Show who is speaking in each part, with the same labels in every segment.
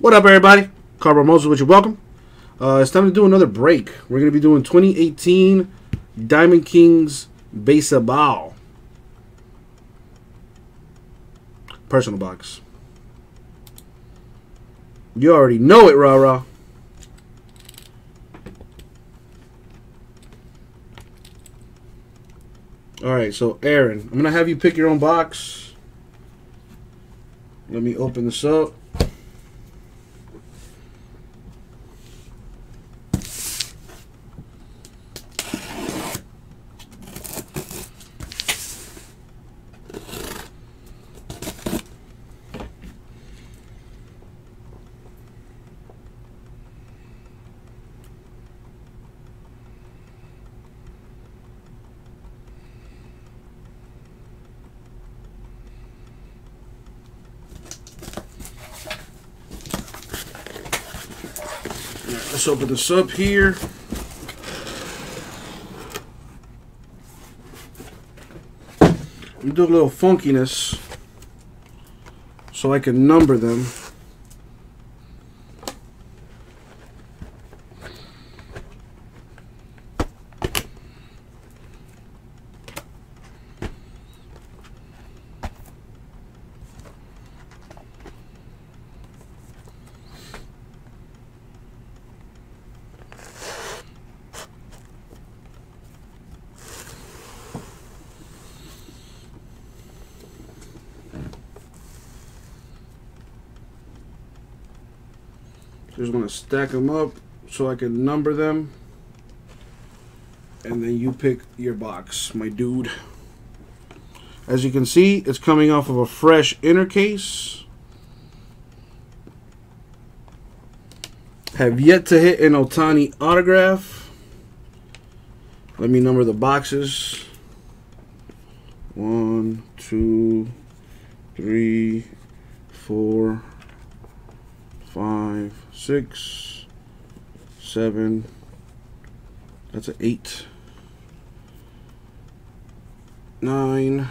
Speaker 1: What up, everybody? Carver Moses with you. Welcome. Uh, it's time to do another break. We're going to be doing 2018 Diamond Kings Baseball. Personal box. You already know it, rah rah. All right, so Aaron, I'm gonna have you pick your own box. Let me open this up. Let's open this up here. Do a little funkiness so I can number them. Just want to stack them up so I can number them. And then you pick your box, my dude. As you can see, it's coming off of a fresh inner case. Have yet to hit an Ohtani autograph. Let me number the boxes. One, two, three, four, five, six, seven. That's an eight. Nine.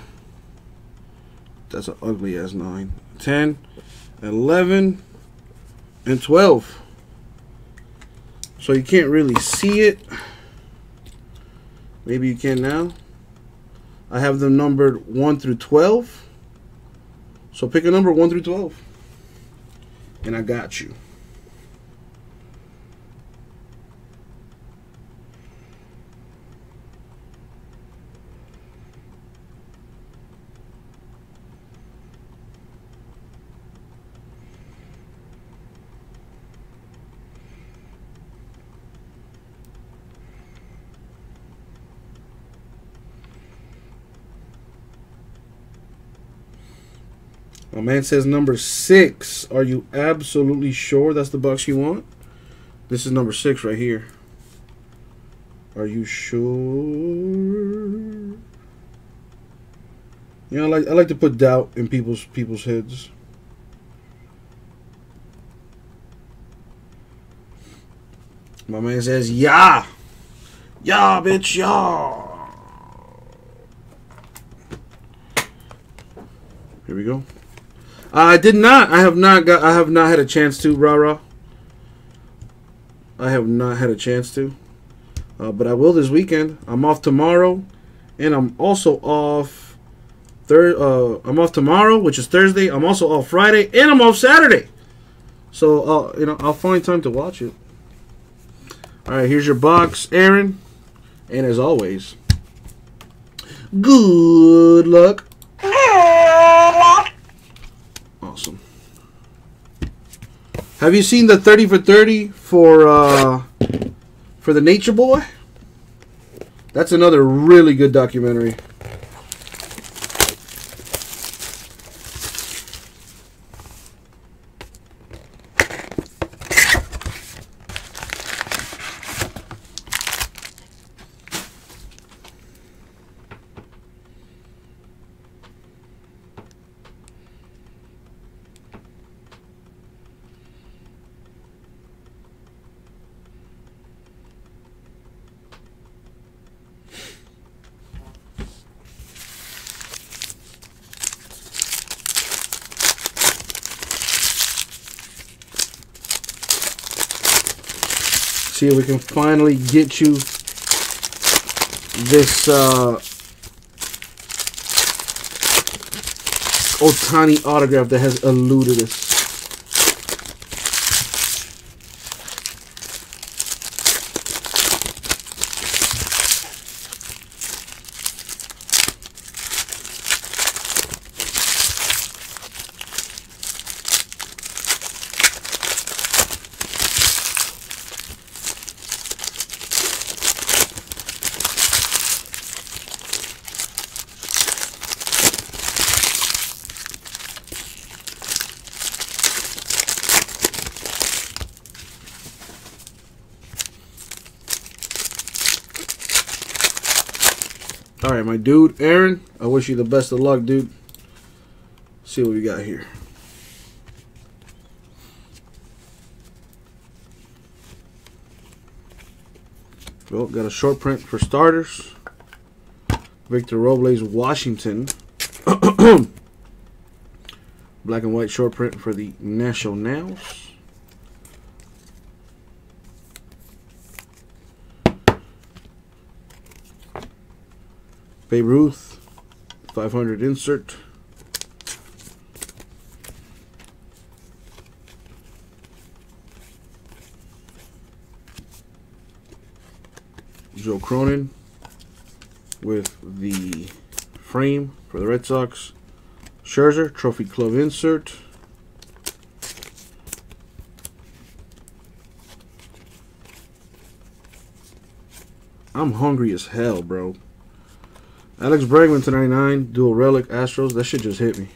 Speaker 1: That's an ugly as nine. Ten, eleven, and twelve. So you can't really see it. Maybe you can now. I have them numbered 1 through 12. So pick a number 1 through 12 and I got you. My man says number six. Are you absolutely sure that's the box you want? This is number six right here. Are you sure? Yeah, I like I like to put doubt in people's people's heads. My man says, "Yeah, yeah, bitch, yeah." Here we go. I did not. I have not got. I have not had a chance to. Rah rah. I have not had a chance to, uh, but I will this weekend. I'm off tomorrow, and I'm also off. Third. Uh, I'm off tomorrow, which is Thursday. I'm also off Friday, and I'm off Saturday. So, uh, you know, I'll find time to watch it. All right, here's your box, Aaron, and as always, good luck. Have you seen the 30 for 30 for uh for the Nature Boy? That's another really good documentary. See if we can finally get you this uh, Ohtani autograph that has eluded us. All right, my dude, Aaron. I wish you the best of luck, dude. see what we got here. Well, got a short print for starters. Victor Robles, Washington. Black and white short print for the Nationals. Babe Ruth, 500 insert. Joe Cronin with the frame for the Red Sox. Scherzer, Trophy Club insert. I'm hungry as hell, bro. Alex Bregman to 99, dual relic Astros. That shit just hit me.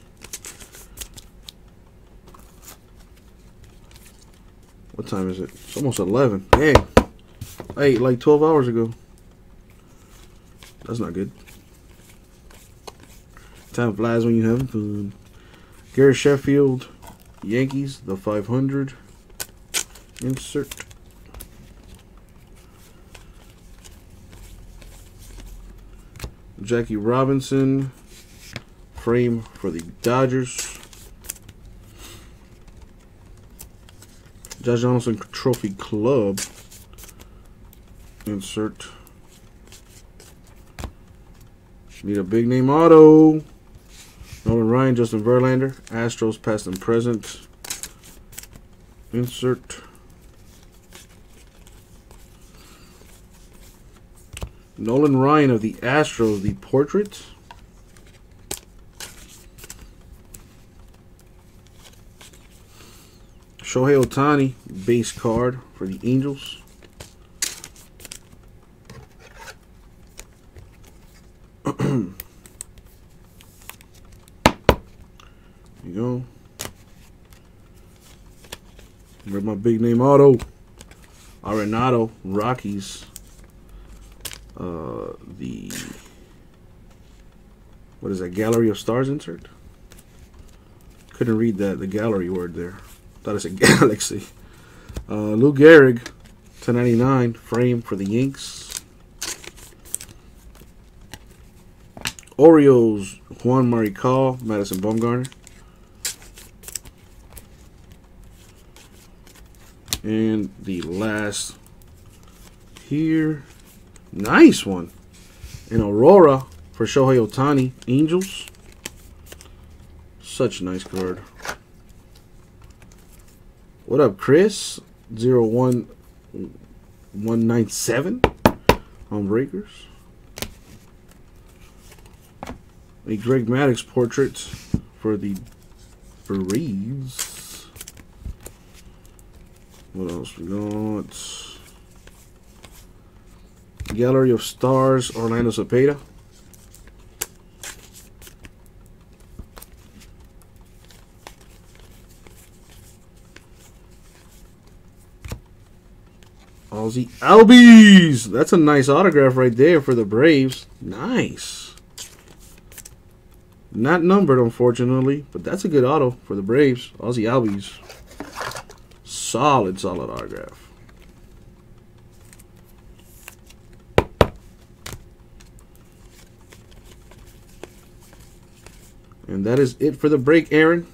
Speaker 1: What time is it? It's almost 11. Dang. I ate like 12 hours ago. That's not good. Time flies when you're having fun. Gary Sheffield, Yankees, the 500. Insert. Jackie Robinson, frame for the Dodgers. Josh Donaldson Trophy Club. Insert. Need a big name auto. Nolan Ryan, Justin Verlander, Astros past and present. Insert. Nolan Ryan of the Astros, the portrait. Shohei Ohtani, base card for the Angels. you go. Where's my big name auto? Arenado, Rockies uh, the what is that gallery of stars insert? Couldn't read that the gallery word there. Thought it said galaxy. Uh, Lou Gehrig 1099 frame for the Yanks Orioles Juan Marichal Madison Bumgarner. And the last here Nice one. And Aurora for Shohei Ohtani. Angels. Such a nice card. What up, Chris? 01197 on Breakers. A Greg Maddux portrait for the Braves. What else we got? Gallery of Stars, Orlando Cepeda. Ozzie Albies. That's a nice autograph right there for the Braves. Nice. Not numbered, unfortunately, but that's a good auto for the Braves. Ozzie Albies. Solid, solid autograph. And that is it for the break, Aaron.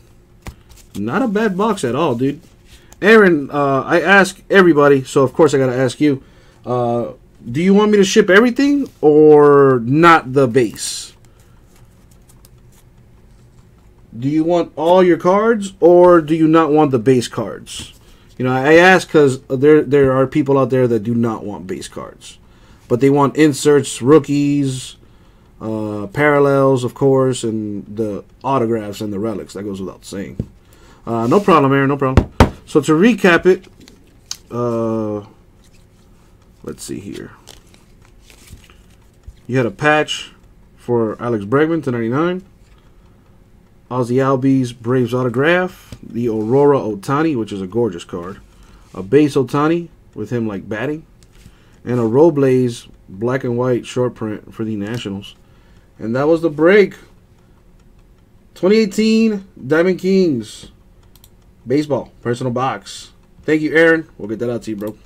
Speaker 1: Not a bad box at all, dude. Aaron, uh, I ask everybody, so of course I gotta ask you. Uh, do you want me to ship everything or not the base? Do you want all your cards or do you not want the base cards? You know, I ask because there there are people out there that do not want base cards, but they want inserts, rookies, uh, parallels, of course, and the autographs and the relics. That goes without saying. Uh, no problem, Aaron. No problem. So to recap it, uh, let's see here. You had a patch for Alex Bregman to 99. Ozzie Albies Braves autograph. The Aurora Ohtani, which is a gorgeous card. A base Ohtani with him like batting. And a Robles black and white short print for the Nationals. And that was the break. 2018 Diamond Kings baseball personal box. Thank you, Aaron. We'll get that out to you, bro.